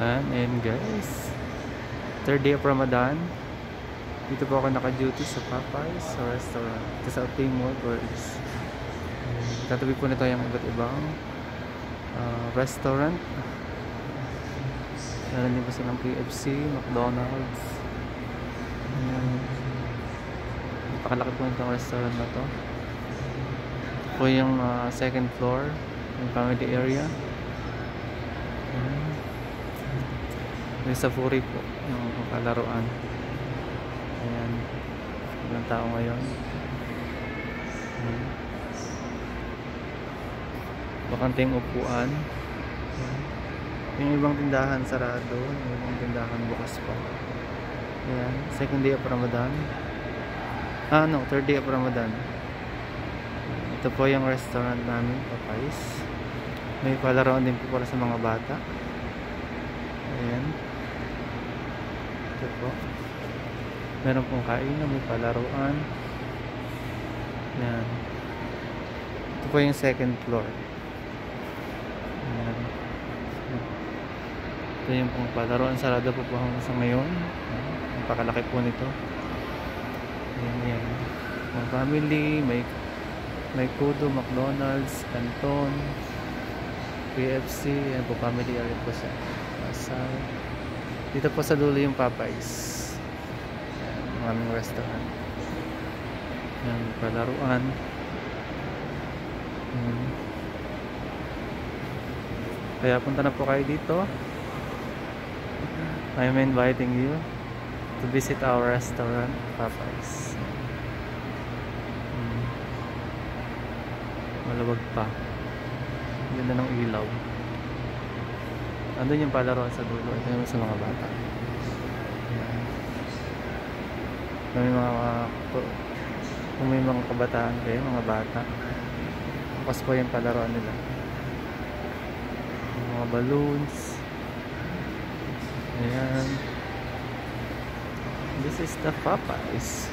Ayan, ayan guys. Third day of Ramadan. Dito po ako naka-duty sa Popeyes sa restaurant. Ito sa Timor Birds. Tatabi po nito yung iba't ibang uh, restaurant. Meron din po silang KFC, McDonald's. Napakalaki po itong restaurant na to. Po yung uh, second floor, yung family area. Ayan. May safari po, yung kalaruan. Ayan. Ilang tao ngayon. Ayan. Bakanting upuan. Ayan. Yung ibang tindahan sarado, yung ibang tindahan bukas pa. Ayan. Second day of Ramadan. Ah, no, third day of Ramadan. Ito po yung restaurant namin, Papay's. May palaroan din po para sa mga bata. Ayan. Ito po. Meron pong kainan, may palaruan. Ayan. Ito po yung second floor. Ayan. Ito yung pong palaruan. Sarado po po hanggang sa ngayon. Napakalaki po nito. Ayan, ayan. Mga family, may may Kudo, McDonald's, Canton, KFC, ayan po, family area po siya. Pasay. Dito po sa dulo yung Popeyes. Ayan, ang aming restaurant. Ayan, palaruan. Ayan. Kaya punta na po kayo dito. I am inviting you to visit our restaurant, Popeyes. Hmm. Malawag pa. Ganda ng ilaw. Andun yung palaruan sa dulo. Ito yung sa mga bata. Kung may mga kung may mga kabataan kayo, mga bata. Bukas po yung palaruan nila. Mga balloons. Ayan. This is the Popeyes.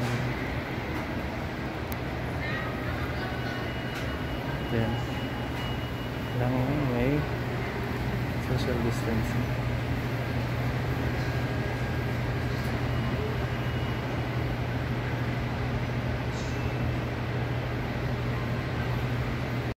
Ayan. Ayan. Lang may social distancing.